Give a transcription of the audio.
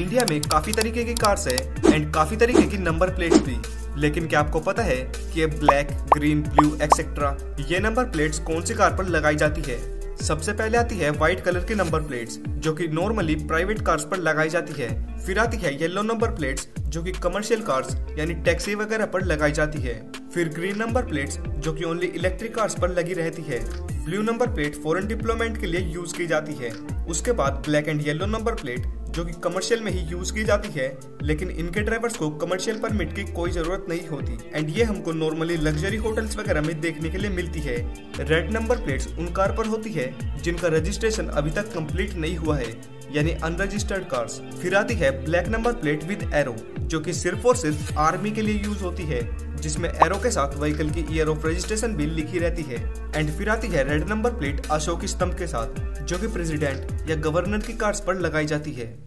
India में काफ़ी तरीके की कार्स है एंड काफ़ी तरीके की नंबर प्लेट्स भी। लेकिन क्या आपको पता है कि ये ब्लैक ग्रीन ब्लू एक्सेट्रा ये नंबर प्लेट्स कौन सी कार पर लगाई जाती है? सबसे पहले आती है व्हाइट कलर की नंबर प्लेट्स जो कि नॉर्मली प्राइवेट कार्स पर लगाई जाती है। फिर आती है येलो नंबर प्लेट्स जो कि कमर्शियल कार्स यानी टैक्सी वगैरह पर लगाई जाती है। फिर ग्रीन नंबर प्लेट्स जो कि ओनली इलेक्ट्रिक कार्स पर लगी रहती है। Blue number plate foreign diplomat के लिए यूज़ की जाती है। उसके बाद black and yellow number plate जो कि कमर्शियल में ही यूज़ की जाती है, लेकिन इनके ड्राइवर्स को कमर्शियल परमिट की कोई ज़रूरत नहीं होती। एंड ये हमको नॉर्मली लग्जरी होटल्स वगैरह में देखने के लिए मिलती है। रेड नंबर प्लेट्स उन कार पर होती है, जिनका रजिस्ट्रेशन अभी तक कंप्लीट नहीं हुआ है, यानी अनरजिस्टर्ड कार्स फिर आती है black number plate with arrow जो कि सिर्फ़ और सिर्फ़ आर्मी के लिए यूज़ होती है, जिसमें एरो के साथ व्हीकल की ईयर ऑफ़ रजिस्ट्रेशन भी लिखी रहती है। एंड फिर आती है रेड नंबर प्लेट अशोक स्तंभ के साथ, जो कि प्रेसिडेंट या गवर्नर की कार्स पर लगाई जाती है।